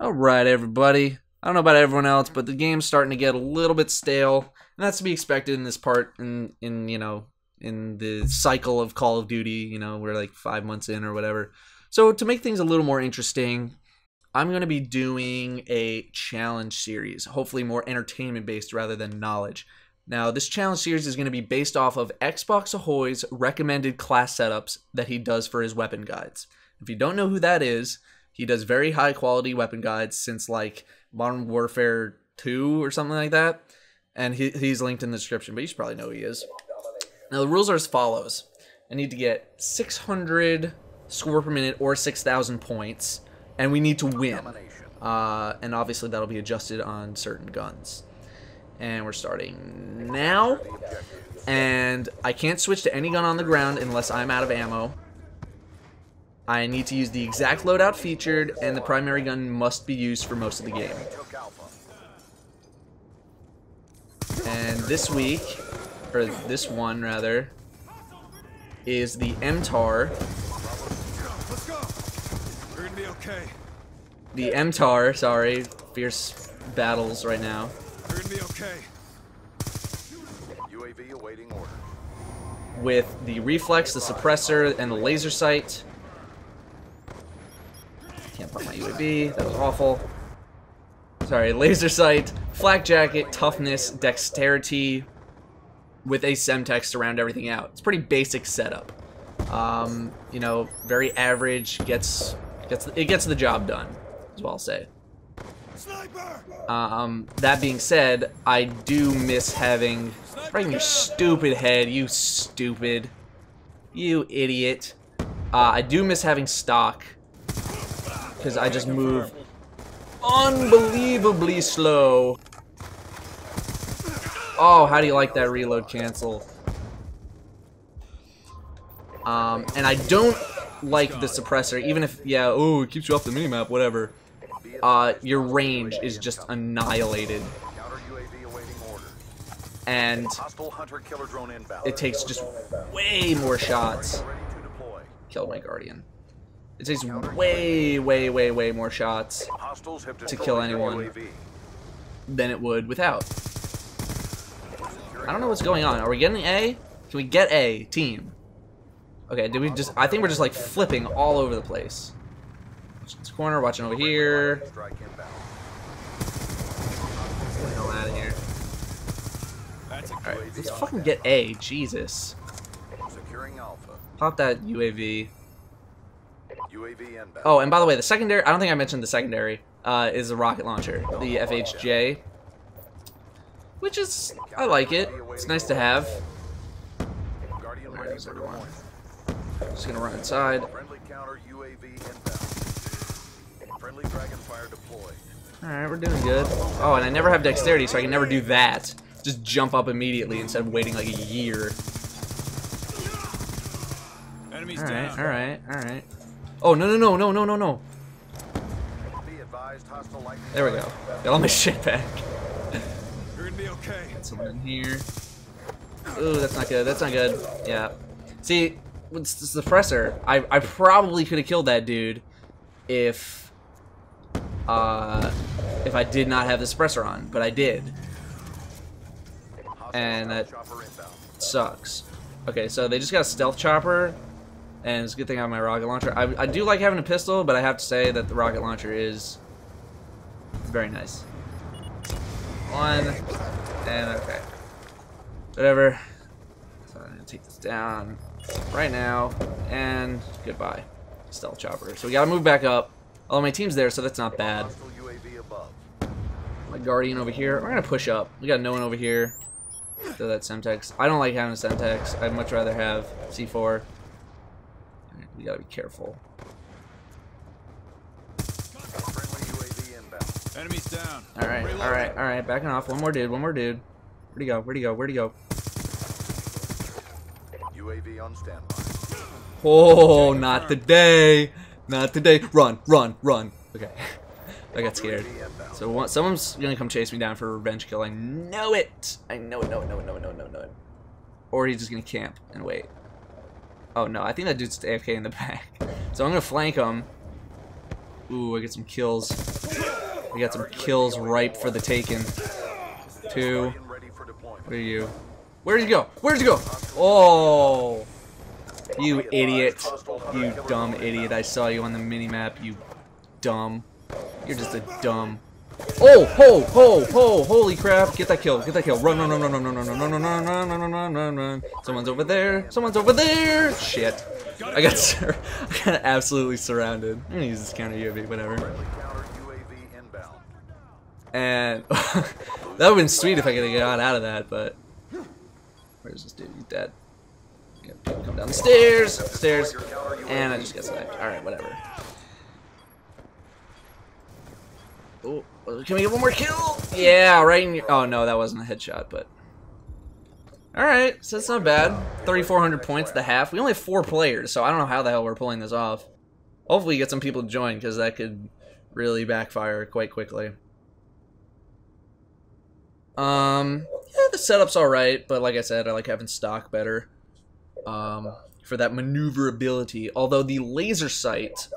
Alright, everybody. I don't know about everyone else, but the game's starting to get a little bit stale. And that's to be expected in this part in in, you know, in the cycle of Call of Duty, you know, we're like five months in or whatever. So to make things a little more interesting, I'm gonna be doing a challenge series, hopefully more entertainment based rather than knowledge. Now, this challenge series is going to be based off of Xbox Ahoy's recommended class setups that he does for his weapon guides. If you don't know who that is, he does very high quality weapon guides since like Modern Warfare 2 or something like that. And he, he's linked in the description, but you should probably know who he is. Now, the rules are as follows I need to get 600 score per minute or 6,000 points, and we need to win. Uh, and obviously, that'll be adjusted on certain guns. And we're starting now. And I can't switch to any gun on the ground unless I'm out of ammo. I need to use the exact loadout featured, and the primary gun must be used for most of the game. And this week, or this one rather, is the MTAR. Let's go. We're gonna be okay. The MTAR, sorry, fierce battles right now. We're gonna be okay. UAV awaiting order. with the reflex, the suppressor, and the laser sight. Can't pop my UAV. That was awful. Sorry, laser sight, flak jacket, toughness, dexterity, with a semtex to round everything out. It's pretty basic setup. Um, you know, very average. Gets gets it gets the job done. Is what I'll say. Sniper! Um, that being said, I do miss having. Right in your stupid head, you stupid. You idiot. Uh, I do miss having stock. Because I just move unbelievably slow. Oh, how do you like that reload cancel? Um, and I don't like the suppressor, even if, yeah, oh, it keeps you off the minimap, whatever. Uh, your range is just annihilated. And it takes just way more shots. Killed my guardian. It takes way, way, way, way more shots To kill anyone. Than it would without. I don't know what's going on. Are we getting A? Can we get A, team? Okay, did we just... I think we're just, like, flipping all over the place. Watching this corner, watching over here. Strike. Get the hell out of here. That's Alright, let's fucking get A. Jesus. Securing Alpha. Pop that UAV. UAV inbound. Oh, and by the way, the secondary, I don't think I mentioned the secondary, uh, is a rocket launcher, the FHJ. Which is, I like it. It's nice to have. Guardian Alright, ready there's for everyone. deployment. Just gonna run inside. Friendly counter UAV inbound. Friendly Dragonfire deployed. Alright, we're doing good. Oh, and I never have dexterity, so I can never do that. Just jump up immediately instead of waiting like a year. Alright, down. alright, alright. Oh, no, no, no, no, no, no, no. Be advised hostile lightning. There we go. Got all my shit back. We're gonna be okay. Someone in here. Ooh, that's not good. That's not good. Yeah. See, with the suppressor, I, I probably could have killed that dude if uh if I did not have the suppressor on, but I did. And that sucks. Okay, so they just got a stealth chopper, and it's a good thing I have my rocket launcher. I, I do like having a pistol, but I have to say that the rocket launcher is very nice. One, and okay. Whatever. So I'm gonna take this down right now, and goodbye. Stealth chopper. So we gotta move back up. Although my team's there, so that's not bad. My guardian over here. We're gonna push up. We got no one over here. Throw that Semtex. I don't like having a Semtex. I'd much rather have C4. Alright, We gotta be careful. Friendly UAV inbound. Enemies down. Alright, Reloading. alright, alright. Backing off. One more dude, one more dude. Where'd he go? Where'd he go? Where'd he go? UAV on standby. Oh, not today. Not today. Run, run, run. Okay. I got scared. So one, someone's gonna come chase me down for a revenge kill. I know it. I know it. Know it. Know it. Know it. Know it. Know it. Know it. Or he's just gonna camp and wait. Oh no, I think that dude's AFK in the back. So I'm gonna flank him. Ooh, I get some kills. We got some kills ripe for the taking. Two. Where are you? Where'd you go? Where'd you go? Oh! You idiot. You dumb idiot. I saw you on the minimap, you dumb. You're just a dumb. Oh! Ho! Ho! Ho! Holy crap! Get that kill. Get that kill. Run, run, run, run, run, run, run, run, run, run, run, run, run, run, run. Someone's over there. Someone's over there. Shit. I got absolutely surrounded. I'm gonna use this counter UAV, whatever. And that would've been sweet if I could have got out of that, but where's this dude? He's dead. Come down the stairs, stairs, and I just got sniped. All right, whatever. Oh, can we get one more kill? Yeah, right in your. Oh no, that wasn't a headshot, but. All right, so that's not bad. 3,400 points the half. We only have four players, so I don't know how the hell we're pulling this off. Hopefully, we get some people to join because that could really backfire quite quickly. Um, yeah, the setup's alright, but like I said, I like having stock better. Um, for that maneuverability. Although the laser sight,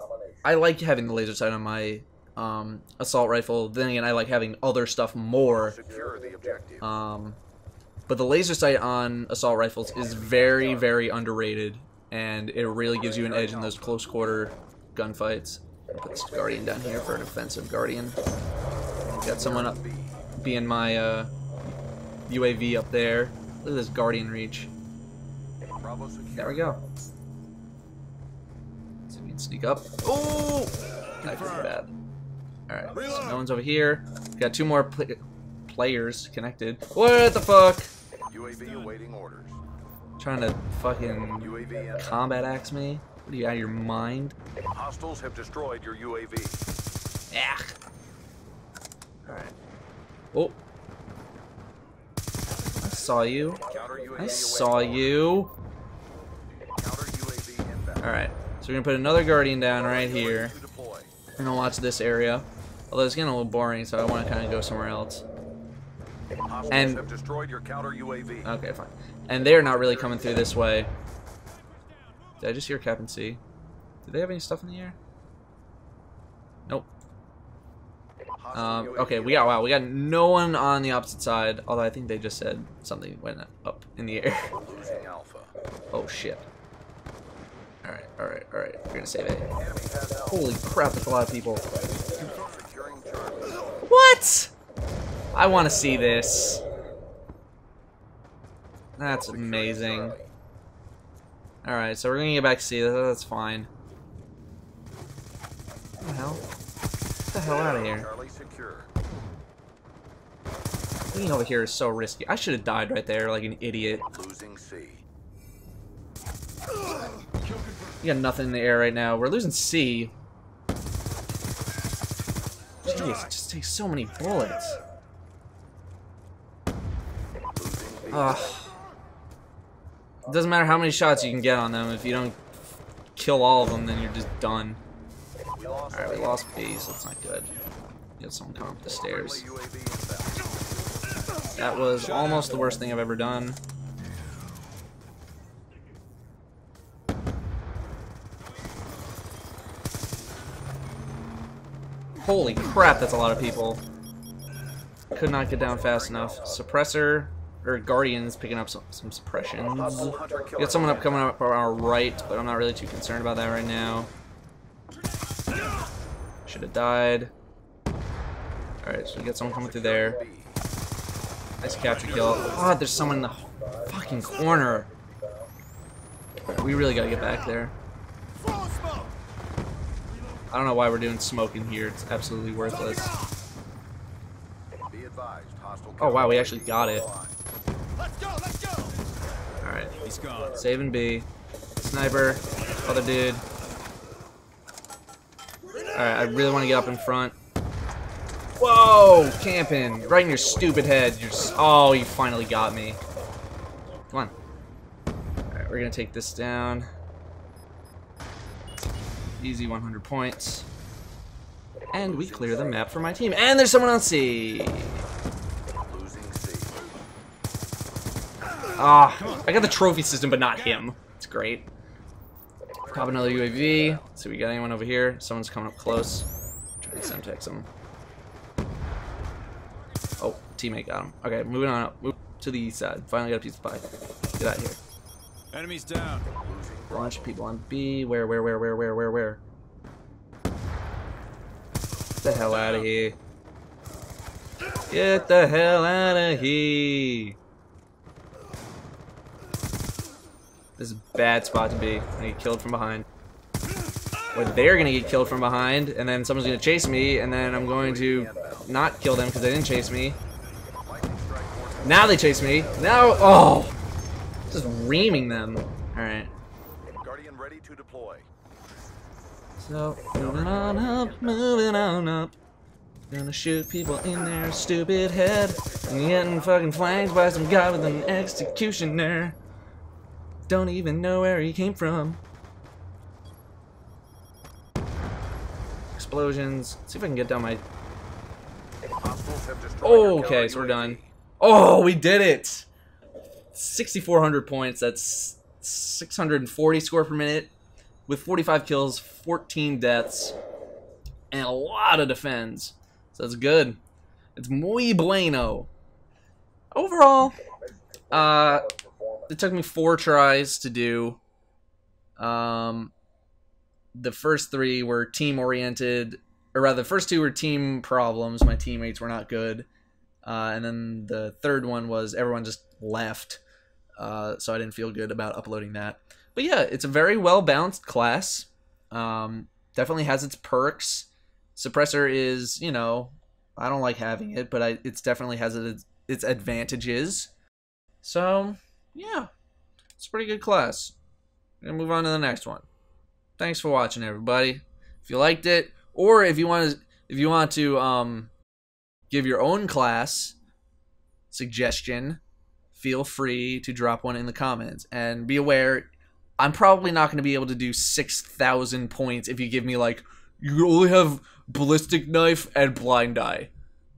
I like having the laser sight on my um, assault rifle. Then again, I like having other stuff more. Secure the objective. Um, but the laser sight on assault rifles is very, very underrated, and it really gives you an edge in those close quarter gunfights. Put this guardian down here for an offensive guardian. Got someone up being my uh, UAV up there. Look at this guardian reach. There we go. So we can sneak up. Oh! Bad. Alright, so no one's over here. Got two more pl players connected. What the fuck? UAV awaiting orders. Trying to fucking UAV combat axe me? What are you out of your mind? Hostiles have destroyed your UAV. Yeah. Alright. Oh. I saw you. I saw you. Counter UAV inbound. Alright. So we're gonna put another guardian down right here. And I'll watch this area. Although it's getting a little boring, so I want to kind of go somewhere else. And- have destroyed your counter UAV. Okay, fine. And they're not really coming through this way. Did I just hear Captain C? Did they have any stuff in the air? Nope. Um, okay, we got wow, we got no one on the opposite side. Although I think they just said something went up in the air. Oh shit. All right, all right, all right. We're gonna save it. Enemy has Alpha. Holy crap! That's a lot of people. What? I want to see this. That's amazing. All right, so we're gonna get back to see that. Oh, that's fine. What the hell? Get the hell out of here. Being over here is so risky. I should have died right there like an idiot. Losing C. We got nothing in the air right now. We're losing C. It just takes so many bullets. Ugh. It doesn't matter how many shots you can get on them. If you don't kill all of them, then you're just done. Alright, we lost B, so that's not good. Got someone coming up the stairs. That was almost the worst thing I've ever done. Holy crap, that's a lot of people. Could not get down fast enough. Suppressor, or Guardian's picking up some, some suppressions. We got someone up coming up on our right, but I'm not really too concerned about that right now. Should have died. Alright, so we got someone coming through there. Nice capture kill. God, there's someone in the fucking corner. We really gotta get back there. I don't know why we're doing smoke in here. It's absolutely worthless. Be advised. Hostile Oh wow, we actually got it. online. Let's go, let's go. Alright. He's gone. Saving B. Sniper. Other dude. Alright, I really want to get up in front. Whoa! Camping. Right in your stupid head. You're s oh, you finally got me. Come on. Alright, we're gonna take this down. Easy 100 points. And we clear the map for my team. And there's someone on C. Ah, I got the trophy system, but not him. It's great. Pop another UAV. See, we got anyone over here? Someone's coming up close. Try to semtex him. Oh, teammate got him. Okay, moving on up. Move to the east side. Finally got a piece of pie. Get out of here. Enemies down. Bunch of people on B. Where, where, where, where, where, where, where? Get the hell out of here. Get the hell out of here. This is a bad spot to be. I get killed from behind. Or they're gonna get killed from behind, and then someone's gonna chase me, and then I'm going to not kill them because they didn't chase me. Lightning strike force Now they chase me. Now, oh! Just reaming them. Alright. To deploy. So, moving on up, moving on up. Gonna shoot people in their stupid head. And getting fucking flanked by some guy with an executioner. Don't even know where he came from. Explosions. Let's see if I can get down my. Hostiles have destroyed Oh, okay, so we're done. Oh, we did it! 6,400 points. That's 640 score per minute. With 45 kills, 14 deaths, and a lot of defense. So that's good. It's muy bueno. Overall, uh, it took me four tries to do. Um, the first three were team oriented, or rather, the first two were team problems. My teammates were not good. Uh, and then the third one was everyone just left. Uh, so I didn't feel good about uploading that. But yeah, it's a very well balanced class. Um, definitely has its perks. Suppressor is, you know, I don't like having it, but I, it's definitely has its, its advantages. So yeah, it's a pretty good class. Gonna move on to the next one. Thanks for watching, everybody. If you liked it, or if you want to, if you want to, um, give your own class suggestion, feel free to drop one in the comments. And be aware, I'm probably not going to be able to do 6,000 points if you give me, like, you only have ballistic knife and blind eye.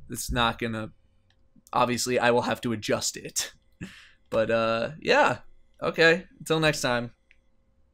It's not going to. Obviously, I will have to adjust it. But, uh, yeah. Okay. Until next time.